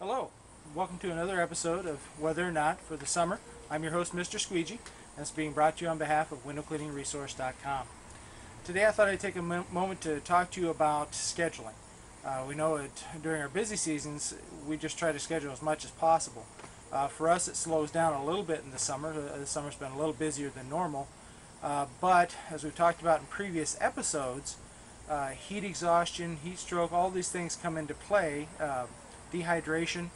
Hello, welcome to another episode of Weather or Not for the Summer. I'm your host, Mr. Squeegee, and it's being brought to you on behalf of WindowCleaningResource.com. Today I thought I'd take a mo- moment to talk to you about scheduling. Uh, we know that during our busy seasons, we just try to schedule as much as possible. Uh, for us, it slows down a little bit in the summer. Uh, the summer's been a little busier than normal. Uh, but as we've talked about in previous episodes, uh, heat exhaustion, heat stroke, all these things come into play. Dehydration.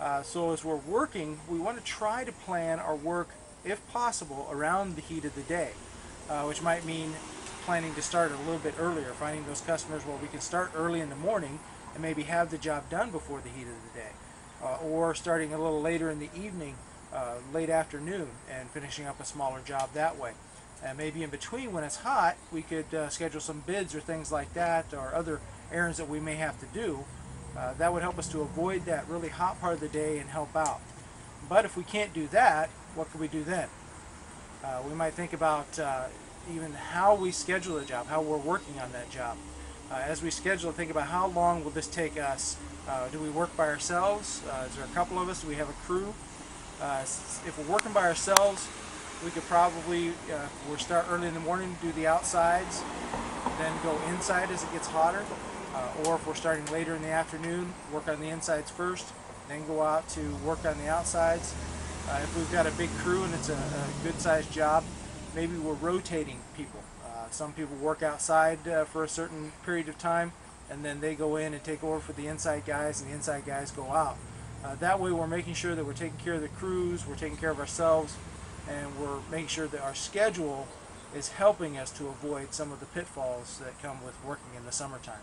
Uh, so as we're working, we want to try to plan our work, if possible, around the heat of the day, uh, which might mean planning to start a little bit earlier, finding those customers where we can start early in the morning and maybe have the job done before the heat of the day, uh, or starting a little later in the evening, uh, late afternoon, and finishing up a smaller job that way. And maybe in between, when it's hot, we could uh, schedule some bids or things like that, or other errands that we may have to do. Uh, that would help us to avoid that really hot part of the day and help out. But if we can't do that, what can we do then? Uh, we might think about uh, even how we schedule the job, how we're working on that job. Uh, as we schedule, think about how long will this take us? Uh, do we work by ourselves? Is there a couple of us? Do we have a crew? If we're working by ourselves, we could probably, uh, if we start early in the morning, do the outsides, then go inside as it gets hotter. Uh, or if we're starting later in the afternoon, work on the insides first, then go out to work on the outsides. Uh, if we've got a big crew and it's a, a good sized job, maybe we're rotating people. Uh, some people work outside uh, for a certain period of time, and then they go in and take over for the inside guys, and the inside guys go out. Uh, that way, we're making sure that we're taking care of the crews, we're taking care of ourselves, and we're making sure that our schedule is helping us to avoid some of the pitfalls that come with working in the summertime.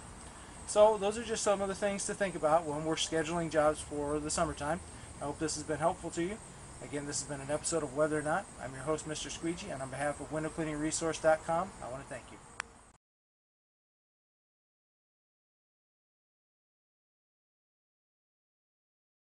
So, those are just some of the things to think about when we're scheduling jobs for the summertime. I hope this has been helpful to you. Again, this has been an episode of Weather or Not. I'm your host, Mr. Squeegee, and on behalf of WindowCleaningResource.com, I want to thank you.